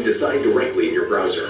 and design directly in your browser.